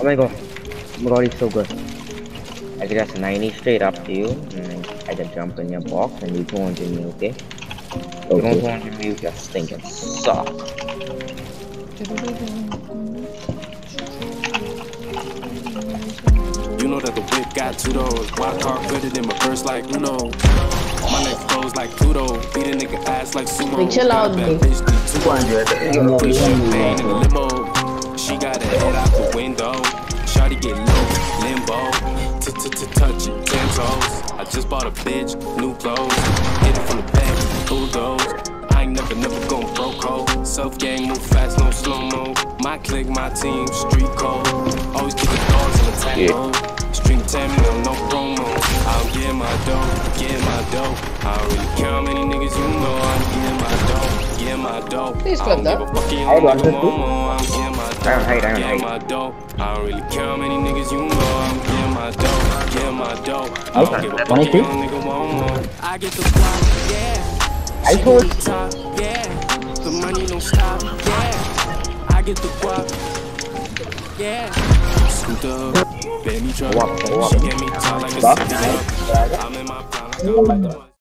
Oh my god. Oh my god, it's so good. I think that's 90 straight up to you. And I just jump in your box and you don't me, okay? okay? You don't want to me, you just thinking suck. You know that the whip got two doors. My car fitted in my purse like Uno. My neck goes like Pluto. Beat a nigga ass like sumo. Chill out, bitch. 200. Just bought a bitch, new clothes. Hit it from the back, bulldoze. I ain't never, never gon' broke hoe. Self gang, move fast, no slow mo. My clique, my team, street code. Always keep the dogs in the tag Yeah. mode. Street taming, no, no promo. I'll get my dough, get my dough. I don't really care how many niggas you know. I'm getting my dough, get my dough. Please I clap don't that. give a fuck, you I don't want nigga it too. I'm getting my I don't hate, I don't hate. my dough. I don't really care how many niggas you know. Nigga momo. I get the. I told get the yeah. The money don't stop, yeah. I get the guap, yeah. Scooped up, baby truck. Guap, guap. She gave me top like a Guap. city truck. I'm in my prime,